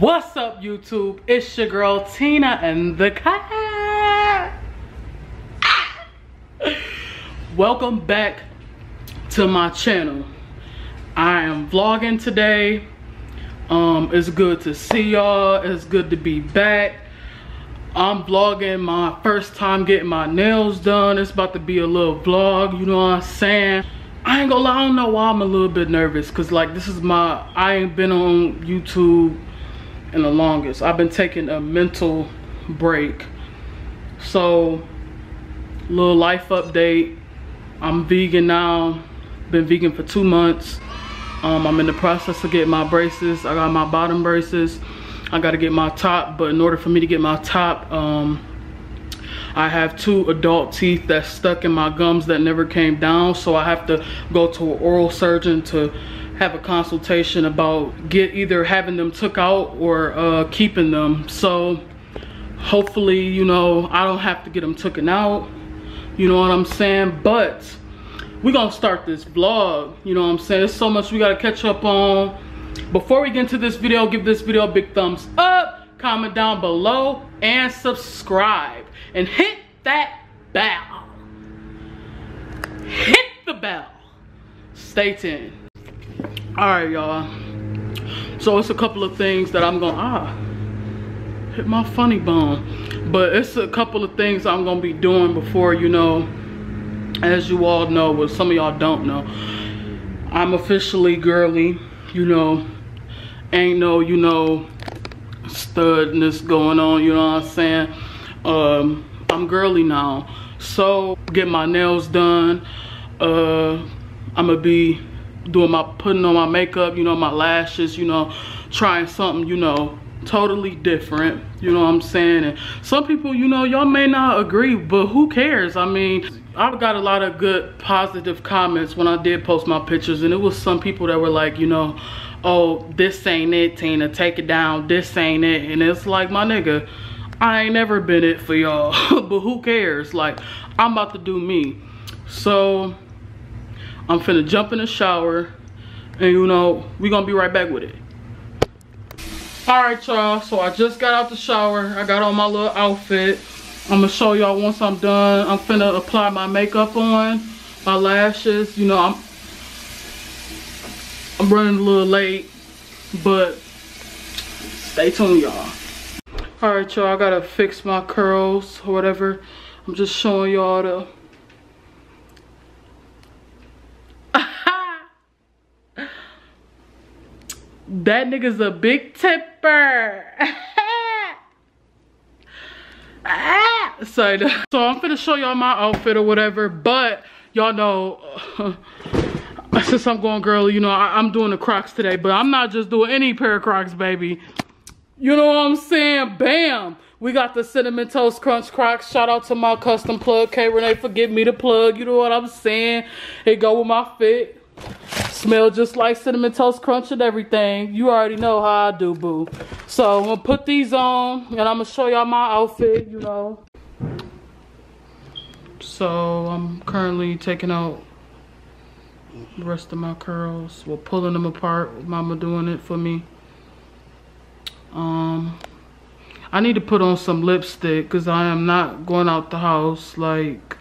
What's up YouTube? It's your girl Tina and the cat. Welcome back to my channel. I am vlogging today. Um, it's good to see y'all. It's good to be back. I'm vlogging my first time getting my nails done. It's about to be a little vlog, you know what I'm saying? I ain't gonna lie, I don't know why I'm a little bit nervous. Cause like this is my, I ain't been on YouTube in the longest. I've been taking a mental break. So, little life update. I'm vegan now. Been vegan for two months. Um, I'm in the process of getting my braces. I got my bottom braces. I got to get my top, but in order for me to get my top, um, I have two adult teeth that's stuck in my gums that never came down. So I have to go to an oral surgeon to have a consultation about get either having them took out or uh, keeping them. So hopefully, you know, I don't have to get them taken out. You know what I'm saying? But we're gonna start this vlog. You know what I'm saying? There's so much we gotta catch up on. Before we get into this video, give this video a big thumbs up, comment down below, and subscribe. And hit that bell. Hit the bell. Stay tuned. Alright, y'all. So it's a couple of things that I'm gonna ah hit my funny bone. But it's a couple of things I'm gonna be doing before, you know, as you all know, but some of y'all don't know. I'm officially girly, you know, ain't no, you know, studness going on, you know what I'm saying? Um, I'm girly now. So get my nails done. Uh, I'm gonna be doing my, putting on my makeup, you know, my lashes, you know, trying something, you know, totally different you know what i'm saying? And some people you know y'all may not agree but who cares? I mean i got a lot of good positive comments when i did post my pictures and it was some people that were like you know oh this ain't it tina take it down this ain't it. And it's like my nigga i ain't never been it for y'all. But who cares? Like i'm about to do me. So i'm finna jump in the shower and you know we gonna be right back with it. All right y'all so i just got out the shower. I got on my little outfit. I'm gonna show y'all once i'm done. I'm finna apply my makeup on my lashes. You know i'm i'm running a little late but stay tuned y'all. All right y'all i gotta fix my curls or whatever. I'm just showing y'all the that nigga's a big tipper. so, so I'm gonna show y'all my outfit or whatever, but y'all know, since I'm going girly, you know, I, I'm doing the Crocs today, but I'm not just doing any pair of Crocs, baby. You know what I'm saying? Bam! We got the Cinnamon Toast Crunch Crocs. Shout out to my custom plug, K Renee, for giving me the plug. You know what I'm saying? It go with my fit. Smell just like Cinnamon Toast Crunch and everything. You already know how I do, boo. So I'm gonna put these on and I'm gonna show y'all my outfit, you know. So I'm currently taking out the rest of my curls. Well, pulling them apart. Mama doing it for me. Um, I need to put on some lipstick because I am not going out the house. Like,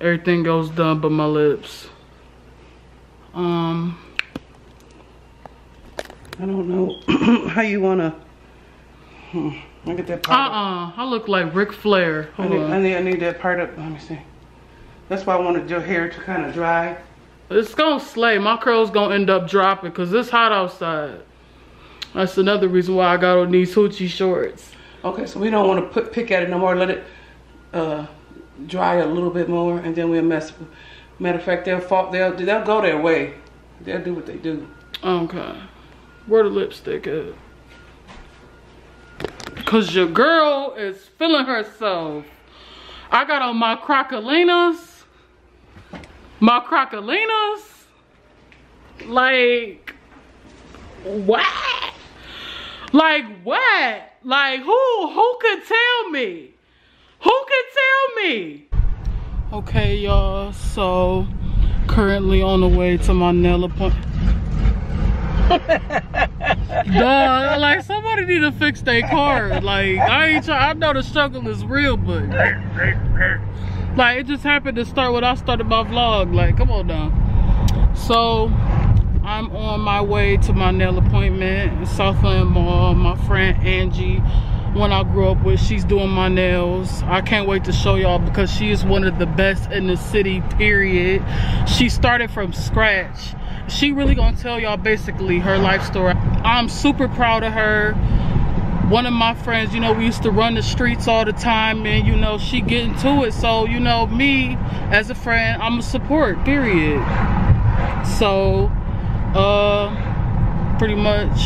everything goes done but my lips. Um, I don't know how you wanna. Hmm, look at that part. Uh-uh. I look like Ric Flair. I need, on. I need, I need that part up. Let me see. That's why I wanted your hair to kind of dry. It's gonna slay. My curls gonna end up dropping because it's hot outside. That's another reason why I got on these hoochie shorts. Okay, so we don't want to put pick at it no more. Let it uh, dry a little bit more, and then we'll mess. Matter of fact, they'll fall. They'll they'll go their way. They'll do what they do. Okay. Where the lipstick at? Cause your girl is feeling herself. I got on my crocolinas. My crocolinas. Like, what? Like what? Like who, who could tell me? Who could tell me? Okay, y'all, so currently on the way to my nail appointment. Dog, like somebody need to fix their car. Like I ain't try I know the struggle is real, but like it just happened to start when I started my vlog. Like, come on now. So I'm on my way to my nail appointment in Southland Mall. My friend Angie, one I grew up with, she's doing my nails. I can't wait to show y'all because she is one of the best in the city, period. She started from scratch. She really gonna tell y'all basically her life story. I'm super proud of her one of my friends, you know, we used to run the streets all the time and, you know, she getting to it. So, you know, me as a friend, I'm a support, period. So, uh, pretty much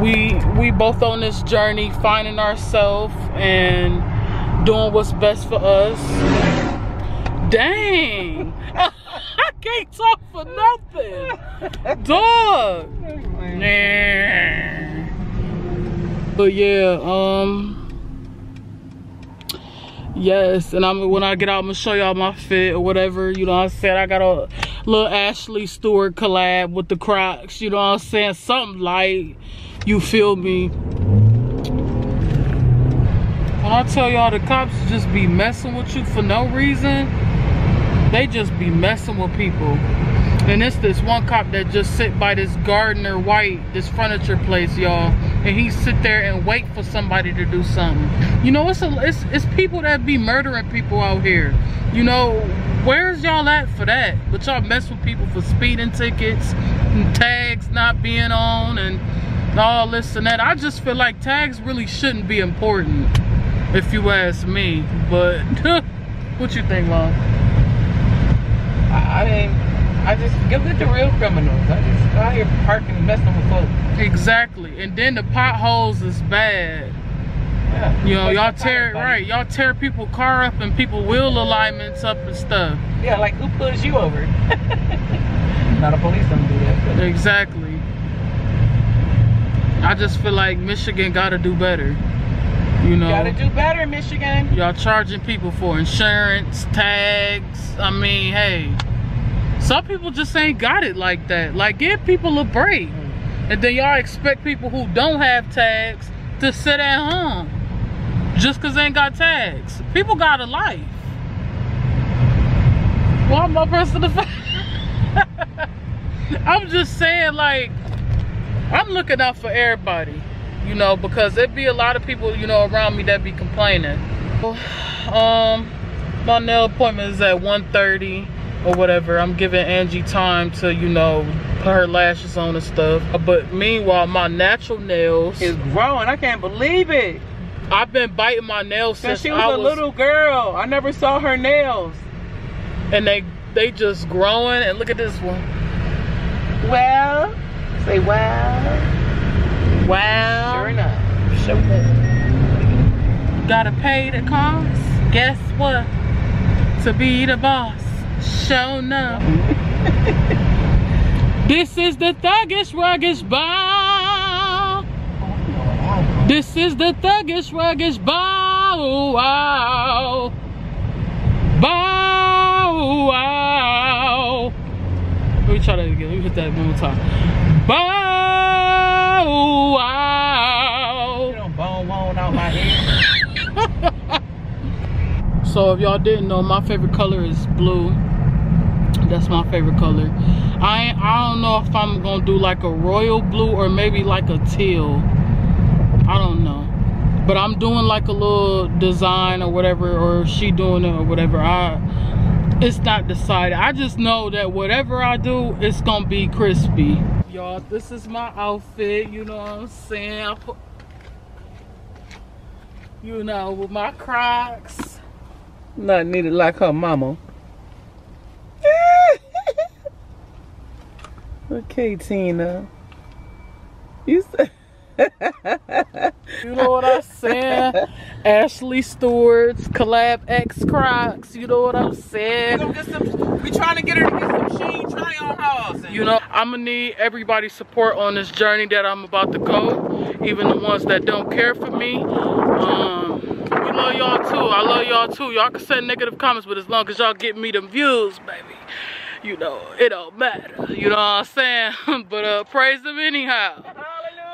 we, we both on this journey, finding ourselves and doing what's best for us. Dang. I can't talk for nothing. Dog. Nah. But yeah, um yes, and I'm when I get out, I'm gonna show y'all my fit or whatever. You know what I'm saying? I got a little Ashley Stewart collab with the Crocs. You know what I'm saying? Something like you feel me. When I tell y'all the cops just be messing with you for no reason, they just be messing with people. And it's this one cop that just sit by this Gardner White, this furniture place, y'all. And he sit there and wait for somebody to do something. You know, it's, a, it's, it's people that be murdering people out here. You know, where's y'all at for that? But y'all mess with people for speeding tickets, and tags not being on, and all this and that. I just feel like tags really shouldn't be important, if you ask me. But, what you think, Mom? I mean, I just give it to real criminals. I just go out here parking and messing with folks. Exactly. And then the potholes is bad. Yeah. You know, y'all tear buddy? right, y'all tear people car up and people wheel alignments up and stuff. Yeah, like who pulls you over? Not a police don't do that. Exactly. I just feel like Michigan gotta do better. You know, Gotta do better, Michigan. y'all charging people for insurance, tags. I mean, hey, some people just ain't got it like that. Like, give people a break. And then y'all expect people who don't have tags to sit at home just because they ain't got tags. People got a life. I'm a person of I'm just saying, like, I'm looking out for everybody, you know, because there'd be a lot of people, you know, around me that be complaining. Um, my nail appointment is at 1.30 or whatever. I'm giving Angie time to, you know, put her lashes on and stuff. But meanwhile, my natural nails, is growing. I can't believe it. I've been biting my nails Since since she was I a little girl, I never saw her nails. and they they just growing. And look at this one. Well, say wow. Wow. Sure enough. Sure enough. Gotta pay the cost. Guess what? To be the boss. Show enough. this is the thuggish ruggish bow. This is the thuggish ruggish bow wow. Bow wow. Let me try that again. Let me hit that one more time. Bow wow. You don't bone one out my head. So if y'all didn't know, my favorite color is blue. That's my favorite color. I I don't know if I'm gonna do like a royal blue or maybe like a teal. I don't know. But I'm doing like a little design or whatever, or she doing it or whatever. I it's not decided. I just know that whatever I do, it's gonna be crispy. Y'all, this is my outfit, you know what I'm saying? Put, you know, with my Crocs. Not needed like her mama. Okay, Tina. You said. You know what I'm saying? Ashley Stewart's collab X Crocs. You know what I'm saying? some. We trying to get her to get some Shein try on hauls. You know, I'm gonna need everybody's support on this journey that I'm about to go. Even the ones that don't care for me. Um, we love y'all too. I love y'all too. Y'all can send negative comments, but as long as y'all get me them views, baby. You know, it don't matter. You know what I'm saying? but uh, praise him anyhow.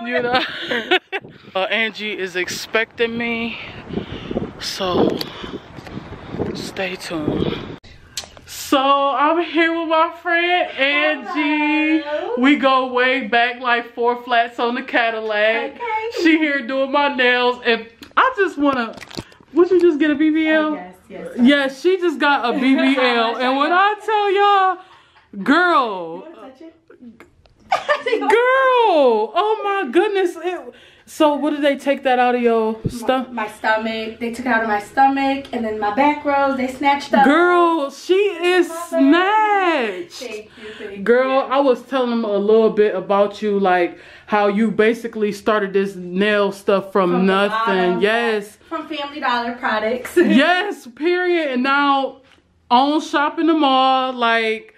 You know? uh, Angie is expecting me. So, stay tuned. So I'm here with my friend Angie. Hello. We go way back like four flats on the Cadillac. Okay. She here doing my nails and I just wanna, would you just get a BBL? Yes, yes. Yeah, she just got a BBL. and when I tell y'all, girl, girl, oh my goodness. It, so what did they take that out of your stuff? My stomach. They took it out of my stomach, and then my back rows. They snatched up. Girl, she is snatched. Thank you, thank Girl, I was telling them a little bit about you, like how you basically started this nail stuff from, From nothing. Yes. From Family Dollar products. yes, period. And now on shop in the mall, like,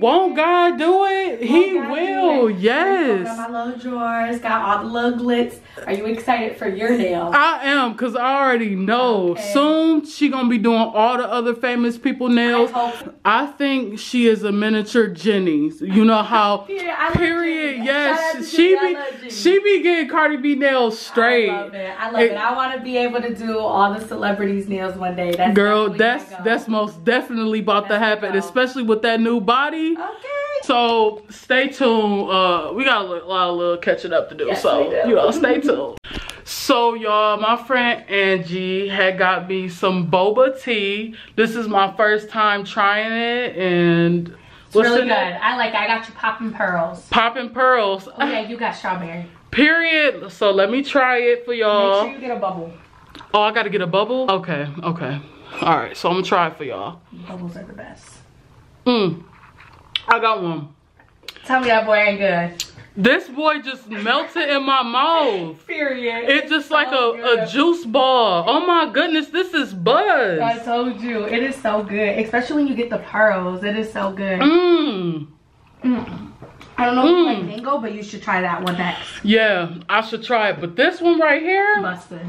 won't God do it? he God, will. yeah. Yes. Got my little drawers. Got all the little glitz. Are you excited for your nails? I am, cause I already know. Okay. Soon she gonna be doing all the other famous people nails. I. I think she is a miniature Jenny. You know how love period, Jenny. Shout out yes. to She be she be getting Cardi B nails straight. I love it. I love It- it. I want to be able to do all the celebrities' nails one day. That's Girl, that's that's most definitely about to That's my happen, especially with that new body. Okay. So stay tuned. Uh, we got a lot of little catching up to do. Yes, so do. you know, stay tuned. So y'all, my friend Angie had got me some boba tea. This is my first time trying it, and It's really good. I like. it. I got you popping pearls. Popping pearls. Oh yeah, you got strawberry. Period. So let me try it for y'all. Make sure you get a bubble. Oh, I gotta get a bubble. Okay, okay. All right, so I'm gonna try it for y'all. Bubbles are the best. Mm. I got one. Tell me that boy ain't good. This boy just melted in my mouth. Period. It's just like so a, a good. juice ball. Oh my goodness, this is buzz. I told you, it is so good. Especially when you get the pearls. It is so good. Mmm. I don't know if you Mm. like mango, but you should try that one next. Yeah, I should try it. But this one right here, Busted.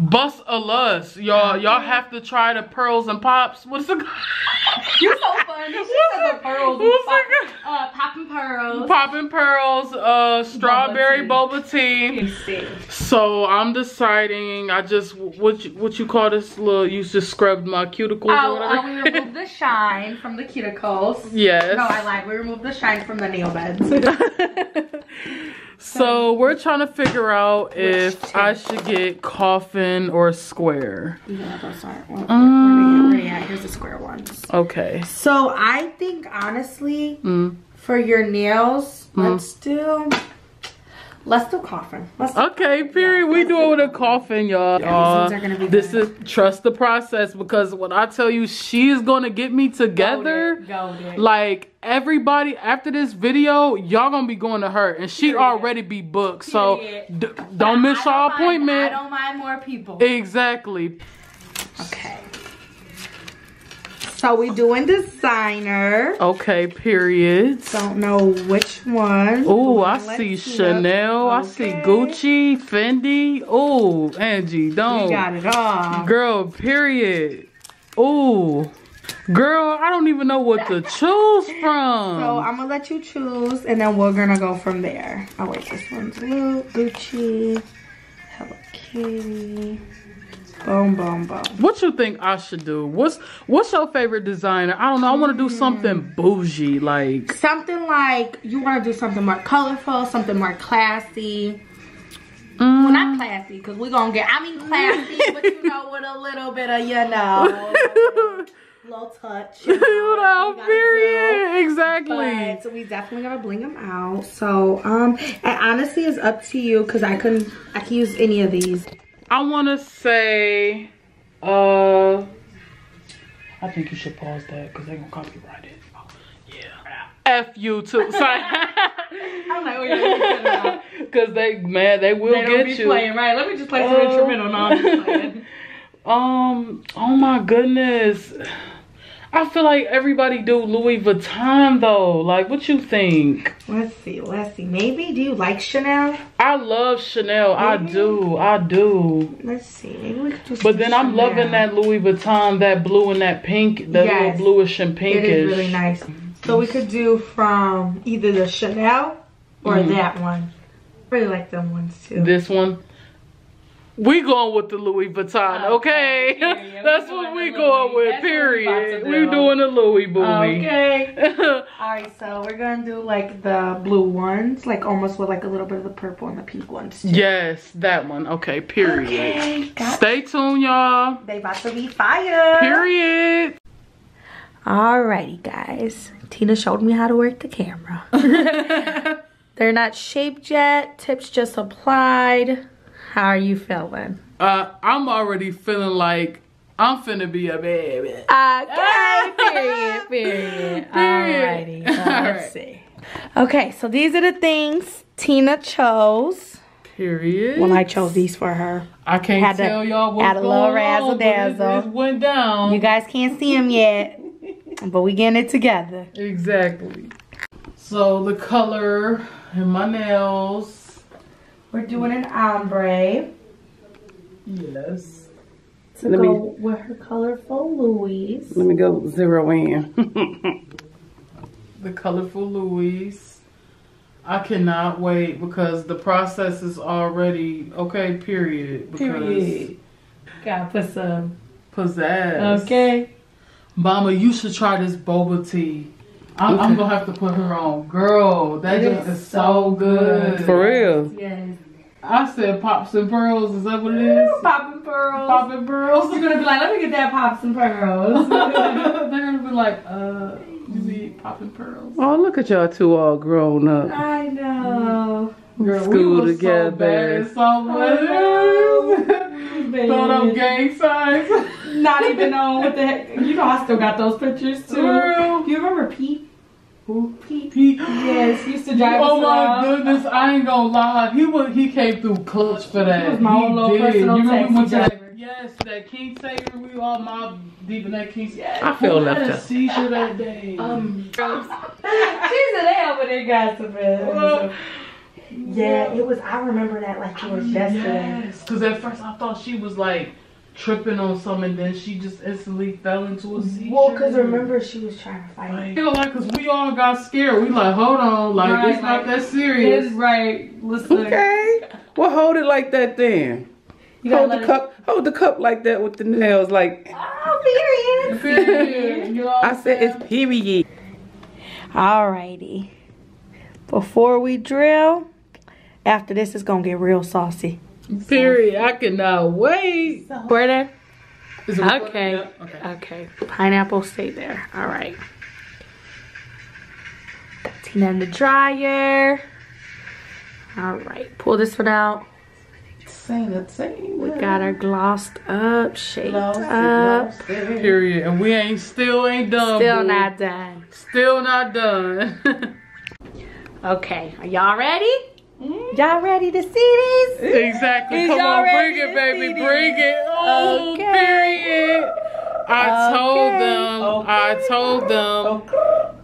Bust a lust. Y'all, y'all have to try the pearls and pops. What's it? You're so funny. She said the pearls. What's Pop, it? uh, popping pearls. Popping pearls, uh, strawberry boba tea. tea. So I'm deciding. I just what you, what you call this little? You just scrubbed my cuticles Oh, uh, we removed the shine from the cuticles. yes. No, I lied. We removed the shine from the nail beds. So we're trying to figure out if? I should get coffin or square. yeah, those are. Where, Um, where at? Here's the square ones. Okay. So I think honestly, Mm. for your nails, let's do let's do coffin. Let's Okay, period. We do it with a coffin, y'all. Yeah, these ones are gonna be this good. is trust the process because when I tell you she's gonna get me together, Go there. like everybody after this video, y'all gonna be going to her, and she Period. already be booked. So Period. don't miss I your don't mind- appointment. I don't mind more people. Exactly. Okay. So we doing designer. Okay, period. Don't know which one. Oh, I see. Chanel. I see Gucci, Fendi. Oh, Angie, don't. got it all. Girl, period. Oh, girl, I don't even know what to choose from. So I'm gonna let you choose, and then we're gonna go from there. Oh wait, this one's Lu- Gucci, Hello Kitty. Boom, boom, boom. what you think I should do? What's What's your favorite designer? I don't know. I want to do something bougie, like. Something like you want to do something more colorful, something more classy. mm, Well, not classy, because we're gonna get. I mean classy, but you know, with a little bit of you know, little touch. You know, you know, we do. period. Exactly. But we definitely gotta bling them out. So, um, and honestly, it's up to you because I can I can use any of these. I want to say, uh, I think you should pause that because they're gonna copyright it. Oh, yeah. F you too. Sorry. I'm like, oh yeah, Cause they man, they will they don't get be you. playing right. Let me just play some Oh. instrumental. No, I'm just playing. Um, oh my goodness. I feel like everybody do Louis Vuitton though. Like, what you think? Let's see, let's see. Maybe do you like Chanel? I love Chanel. I do. I do. Let's see. Maybe we could do But then I'm loving that Louis Vuitton, that blue and that pink, that Yes. little bluish and It pinkish. is really nice. So we could do from either the Chanel or Mm-hmm. that one. Really like them ones too. This one. We going with the Louis Vuitton, oh, okay? Okay, period. That's We what we going Louis. with, That's what we about period. We do. doing the Louis boomy. Okay. Alright, so we're gonna do like the blue ones, like almost with like a little bit of the purple and the pink ones too. yes, that one. Okay, period. Okay, Stay tuned, y'all. They about to be fire. Period. Alrighty, guys. Tina showed me how to work the camera. They're not shaped yet. Tips just applied. How are you feeling? Uh, I'm already feeling like I'm finna be a baby. Okay, period, period. Alrighty, so let's Alright. see. Okay, so these are the things Tina chose Period. when I chose these for her. I can't Had tell y'all what's add a little on, razzle it- dazzle. Went down. You guys can't see them yet, but we getting it together. exactly. So the color in my nails. We're doing an ombre Yes. to Let go me- with her colorful Louise. Let me go zero in. The colorful Louise. I cannot wait because the process is already okay. Period. Because Period. Gotta put some. Pizzazz. Okay. Mama, you should try this boba tea. I'm, I'm gonna have to put her on. Girl, that It just is is so good. For real. Yes. I said pops and pearls. Is that what it is? Popping pearls. Popping pearls. You're gonna be like, let me get that pops and pearls. They're gonna be like, uh, you need popping pearls. Oh, look at y'all two all grown up. I know. Girl, School we was so bad together. at somewhere. Throwing up gang signs. Not even know what the heck. You know, I still got those pictures too. Girl. Do you remember Pete? Who? Pete. He, Yes, he used to drive Oh my around. goodness, I ain't gonna lie. He was he came through clutch for that. was my own little personal You remember we went to taxi that, yes, that King Savior, we all mobbed deep in that King Savior. I feel Who left had a out. seizure that day. Um, she said they over there gossiping. Yeah, it was. I remember that like it was yesterday. Yes, because at first I thought she was like tripping on something, and then she just instantly fell into a seizure. Well, cause remember she was trying to fight. You know, like, cause we all got scared. We like, hold on, like Right, it's not like, that serious. It's right. Listen. Okay. Well, hold it like that then. You Hold let the it- cup. Hold the cup like that with the nails. Like Oh, period. Period. You know I I'm said, saying? it's period. Alrighty. Before we drill, after this it's gonna get real saucy. Period. I cannot wait. Where Is it recording? Okay. Yeah, okay. Okay. Pineapple stay there. Alright. Got Tina in the dryer. Alright. Pull this one out. Same, the same. We got her glossed up, shaped Lost it, up. lost it. Period. And we ain't still ain't done. Still boo. not done. Still not done. Okay. Are y'all ready? Y'all ready to see these? exactly. Is Come on, bring it, baby. see Bring these? it. Oh, Okay. period. I told Okay. them. I told them.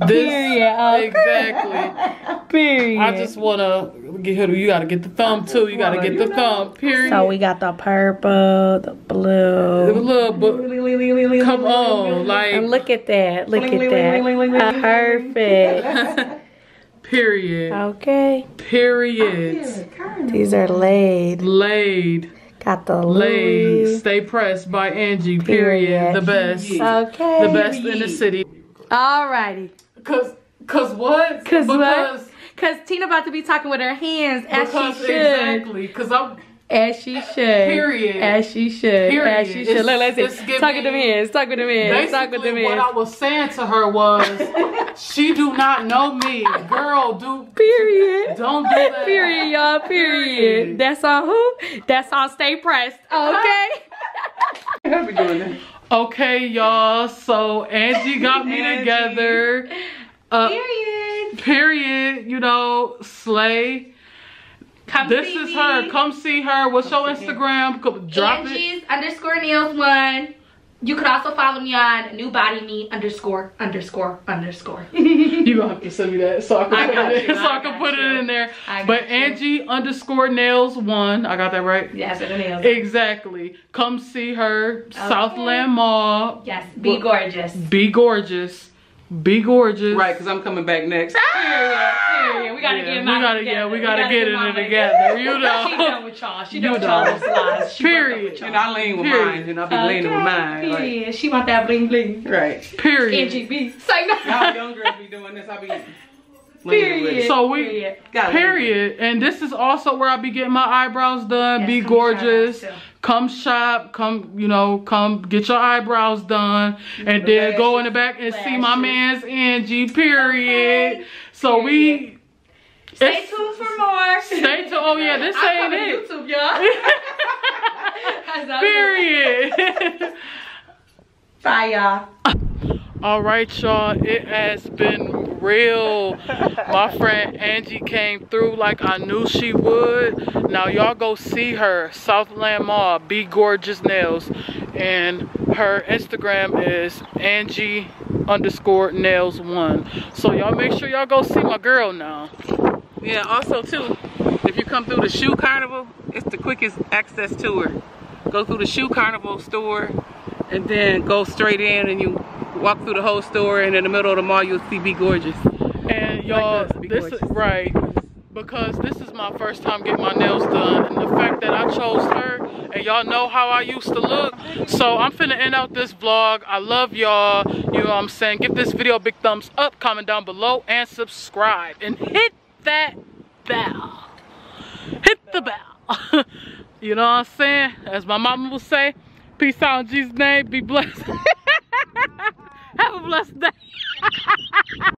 This, Period. Okay. Exactly. Period. I just wanna get her. You gotta get the thumb too. You gotta get the thumb. Period. So we got the purple, the blue. Look, but come on, like And look at that. Look at that. Perfect. period. Okay. Period. These are laid. Laid. Got the Laid. Louis. Stay pressed by Angie. Period. Period. The best. Okay. The best in the city. Alrighty. Cause, cause what? Cause what? because, Cause Tina about to be talking with her hands as Because she should. exactly. Cause I'm. As she should. Period. As she should. As Period. she should. It's- Look, let's it's see. giving- Talk with them hands. Talk with them hands. Talk with them Basically, what. I was saying to her was, she do not know me, girl. Do Period. don't do that. Period, y'all. Period. Period. That's on who? That's on Stay Pressed. Okay. I'll be doing that. Okay, y'all. So Angie got me Angie. together. Uh, Period. period. You know, slay. Come This see is me. her. Come see her. What's your Instagram? Come- Drop it. Underscore nails one. You could also follow me on new body me underscore underscore underscore. You gonna have to send me that so I can I put it in, you, so I I can got put it in there. But you. Angie underscore nails one. I got that right. yes, the nails. Exactly. Come see her. Southland Mall. yes, be gorgeous. Be gorgeous. Be gorgeous. Right, because I'm coming back next. Period. Period. We gotta Yeah, get we gotta- together. yeah, we gotta get it together, you know. She done with y'all. She You done with y'all those. She Period. And I lean with Period. mine, and I'll be leaning with mine. Like, Period. She want that bling bling. right. Period. NGB. Say no. Y'all young girls be doing this. I be leaning with Period. So we- Period. Gotta lean with it. Period. And this is also where I be getting my eyebrows done. Yes, be shop gorgeous. too. Come shop. Come, you know, come get your eyebrows done. And then go in the back and see my man's Angie. Period. Okay. So we Stay it's- tuned for more. Stay tuned. Oh yeah, this I'm ain't it. YouTube, y'all. Period. Bye, y'all. All right, y'all. It has been real. My friend Angie came through like I knew she would. Now y'all go see her, Southland Mall, Be Gorgeous Nails, and her Instagram is Angie underscore nails one. So y'all make sure y'all go see my girl now. Yeah, also too, if you come through the shoe carnival, it's the quickest access to her. Go through the shoe carnival store and then go straight in and you walk through the whole store and in the middle of the mall you'll see Be Gorgeous. And y'all, this, this is right because this is my first time getting my nails done, and the fact that I chose her, and y'all know how I used to look. So I'm finna end out this vlog. I love y'all. You know what I'm saying? Give this video a big thumbs up, comment down below, and subscribe, and hit that bell. Hit the bell. you know what I'm saying? As my mama will say, peace out in Jesus' name. Be blessed. Have a blessed day.